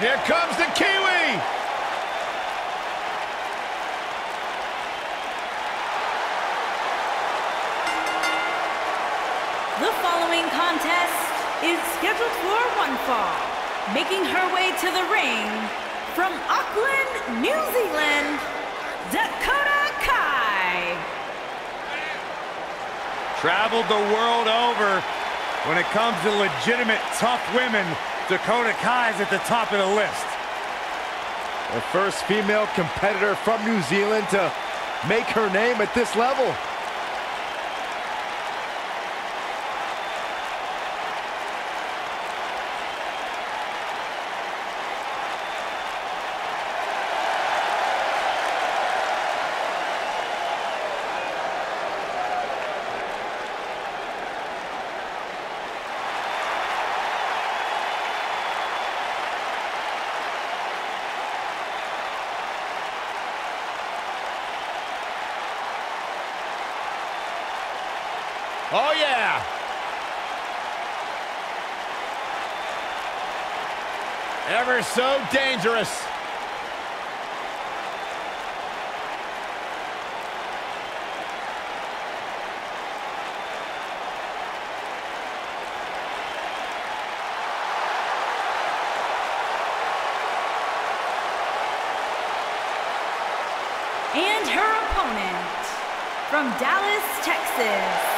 Here comes the Kiwi. The following contest is scheduled for one fall. Making her way to the ring from Auckland, New Zealand, Dakota Kai. Traveled the world over. When it comes to legitimate tough women, Dakota Kai is at the top of the list. The first female competitor from New Zealand to make her name at this level. Oh, yeah. Ever so dangerous. And her opponent from Dallas, Texas.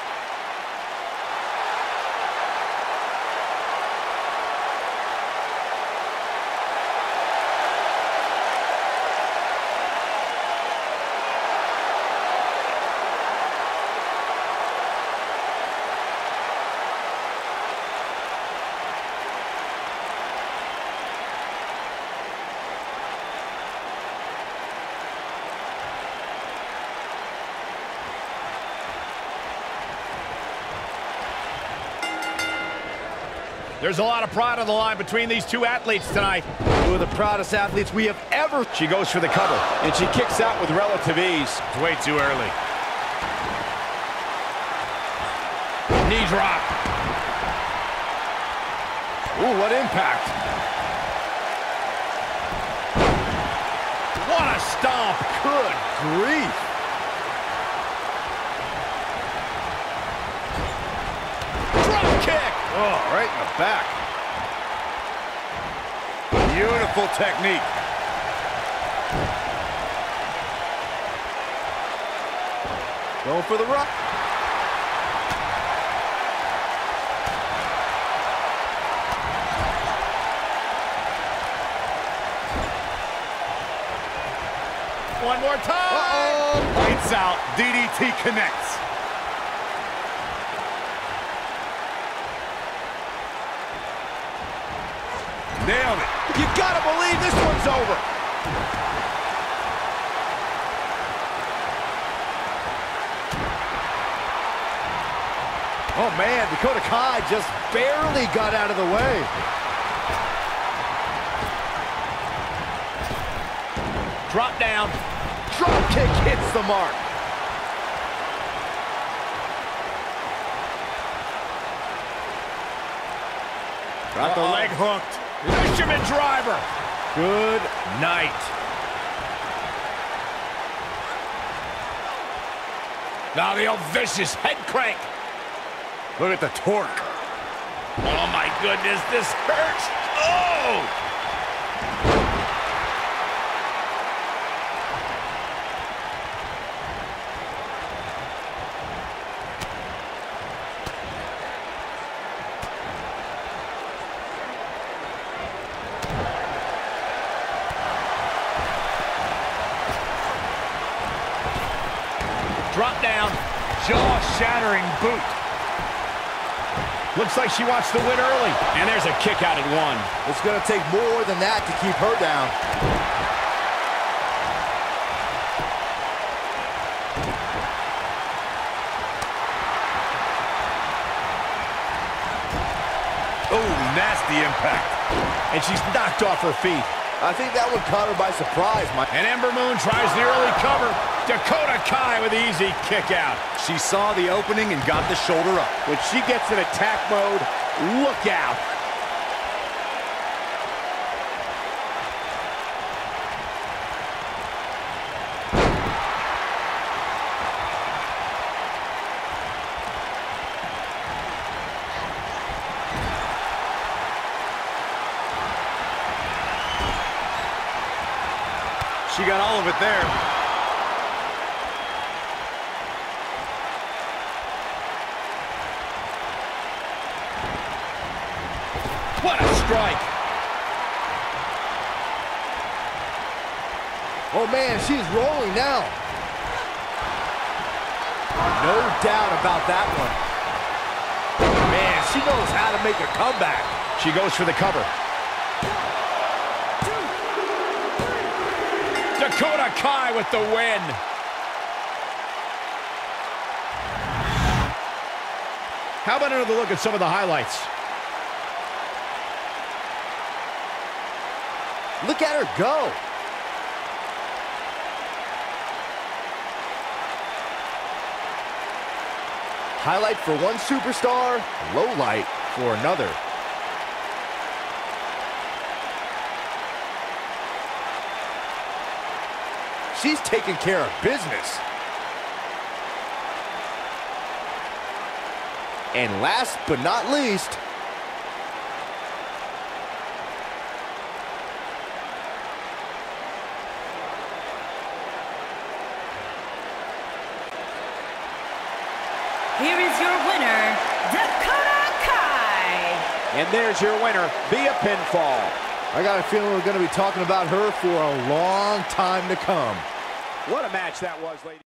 There's a lot of pride on the line between these two athletes tonight. Two of the proudest athletes we have ever. She goes for the cover, and she kicks out with relative ease. It's way too early. Knee drop. Ooh, what impact. What a stomp. Good grief. Drop kick. Oh, right in the back. Beautiful technique. Going for the rock. One more time. Uh-oh. Lights out. DDT connects. Nailed it. You gotta believe this one's over. Oh man, Dakota Kai just barely got out of the way. Drop down. Drop kick hits the mark. Got the leg hooked. Fisherman driver. Good night. Now the old vicious head crank. Look at the torque. Oh my goodness, this hurts. Oh! Drop down. Jaw-shattering boot. Looks like she wants to win early. And there's a kick out at one. It's going to take more than that to keep her down. Oh, nasty impact. And she's knocked off her feet. I think that one caught her by surprise, Mike. And Ember Moon tries the early cover. Dakota Kai with the easy kick out. She saw the opening and got the shoulder up. When she gets in attack mode, look out. She got all of it there. What a strike. Oh, man, she's rolling now. No doubt about that one. Man, she knows how to make a comeback. She goes for the cover. Dakota Kai with the win. How about another look at some of the highlights? Look at her go. Highlight for one superstar, low light for another. She's taking care of business. And last but not least, Here is your winner, Dakota Kai. And there's your winner via pinfall. I got a feeling we're going to be talking about her for a long time to come. What a match that was, ladies.